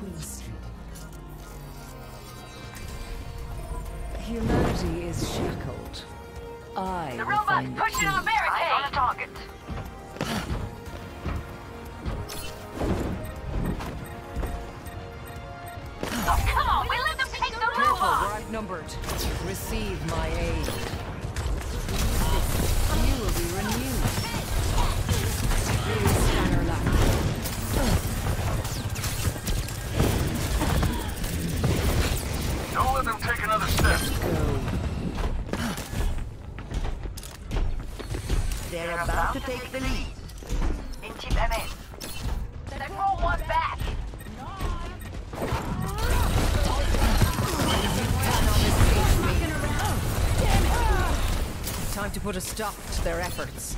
Queen Street. Humanity is shackled. I The will robot's find the pushing on a barricade! Eyes on the target. Oh, come on, we let them take the Careful, we're outnumbered. Receive my aid. You will be renewed. They're about to take the lead. In Chief MS. They roll one back! Time to put a stop to their efforts.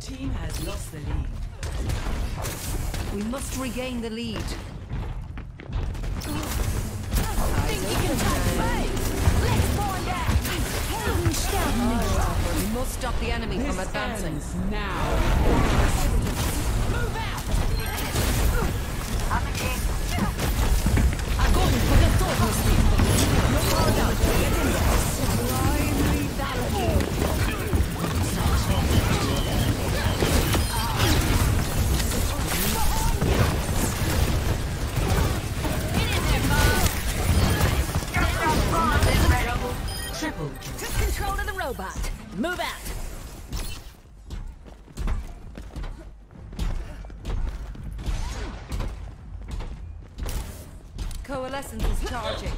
Team has lost the lead. We must regain the lead. We must stop the enemy from advancing. Ends now. I'm Took control of the robot. Move out. Coalescence is charging.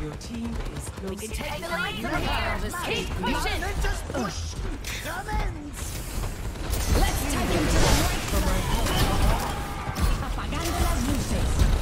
Your team is close. Take the lead from here. Keep pushing. Just push! Commence! Let's take him to the right from Apagando las luces.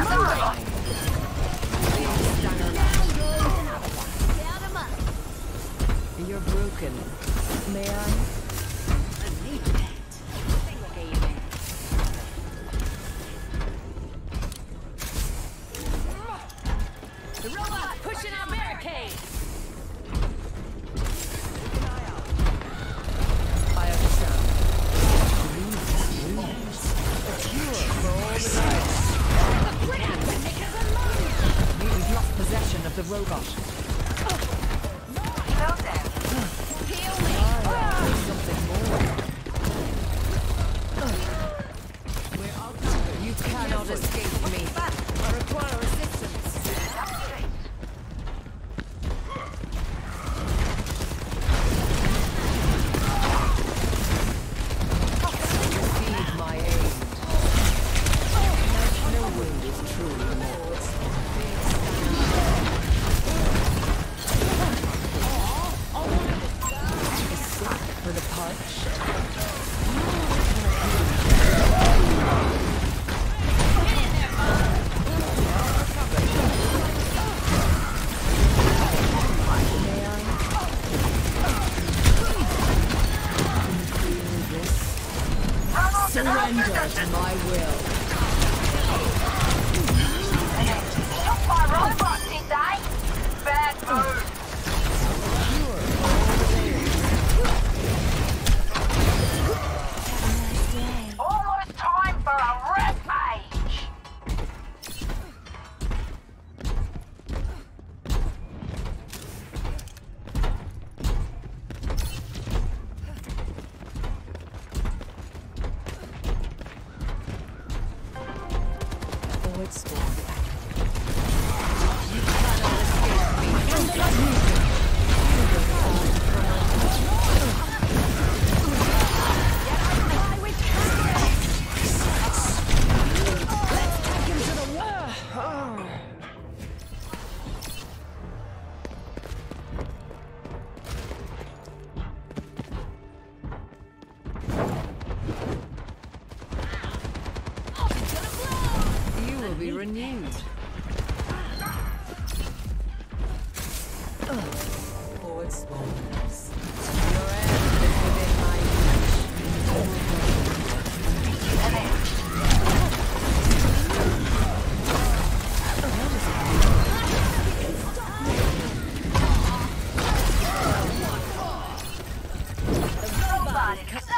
You're downward storm. Cut.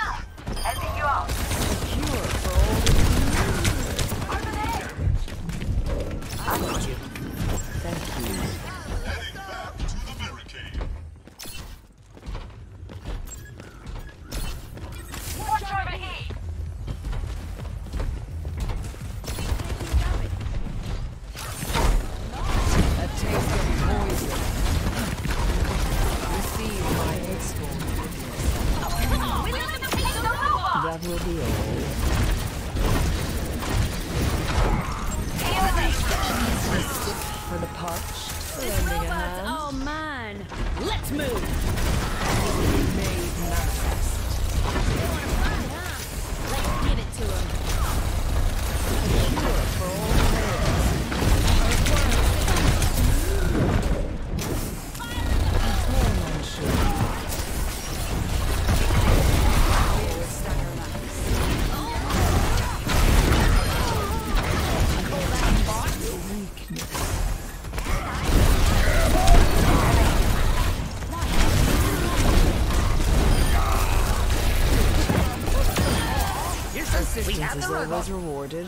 This robot's all mine. Let's move. Persistence is always rewarded.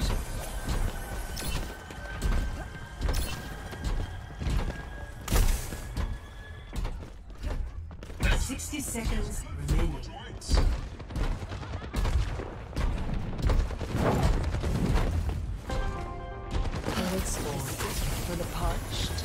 Sixty seconds remaining. Bullets for the parched.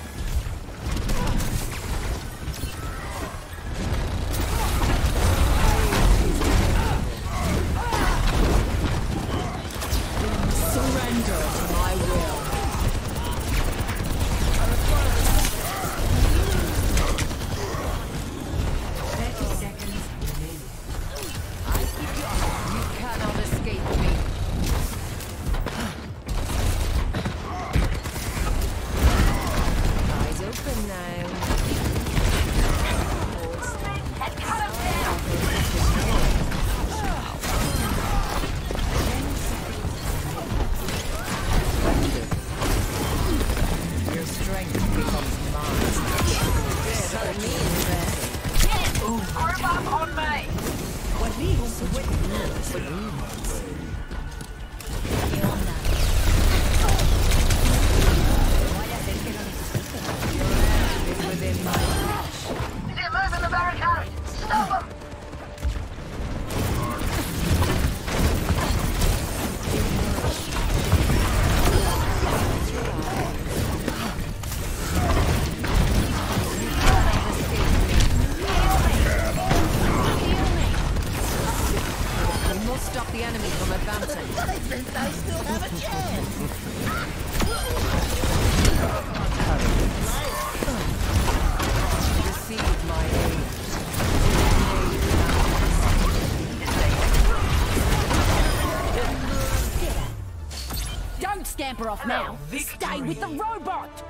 off now. Victory. Stay with the robot!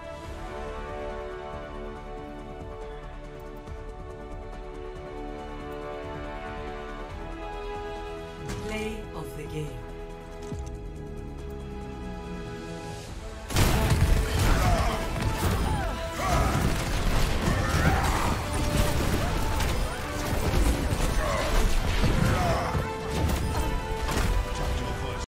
Play of the game.